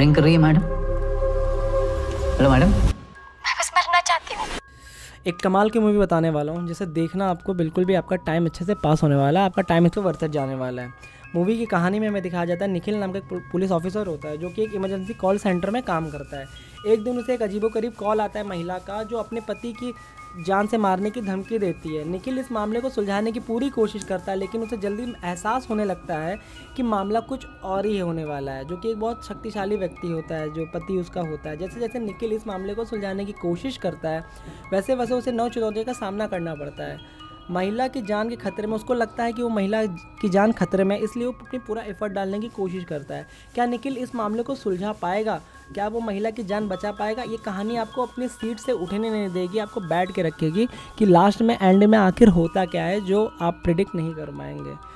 Drink कर रही है मैडम हेलो मैडम मैं बस मरना चाहती हूँ। एक कमाल की मूवी बताने वाला हूँ जिसे देखना आपको बिल्कुल भी आपका टाइम अच्छे से पास होने वाला है आपका टाइम इसको वर्थ जाने वाला है। मूवी की कहानी में हमें दिखाया जाता है, निखिल नाम का एक पुलिस ऑफिसर होता है, जो कि एक इमरजेंसी कॉल सेंटर में काम करता है। एक दिन उसे एक अजीबोगरीब कॉल आता है महिला का, जो अपने पति की जान से मारने की धमकी देती है। निखिल इस मामले को सुलझाने की पूरी कोशिश करता है, लेकिन उसे जल्दी एहसास होने लगता है कि मामला कुछ और ही होने वाला है, जो कि एक बहुत शक्तिशाली व्यक्ति होता है, जो पति उसका होता है। जैसे जैसे निखिल इस मामले को सुलझाने की कोशिश करता है वैसे वैसे उसे नौ चुनौतियों का सामना करना पड़ता है। महिला की जान के खतरे में, उसको लगता है कि वो महिला की जान खतरे में इसलिए वो अपनी पूरा एफर्ट डालने की कोशिश करता है। क्या निखिल इस मामले को सुलझा पाएगा? क्या वो महिला की जान बचा पाएगा? ये कहानी आपको अपनी सीट से उठने नहीं देगी, आपको बैठ के रखेगी कि लास्ट में एंड में आखिर होता क्या है, जो आप प्रिडिक्ट नहीं कर पाएँगे।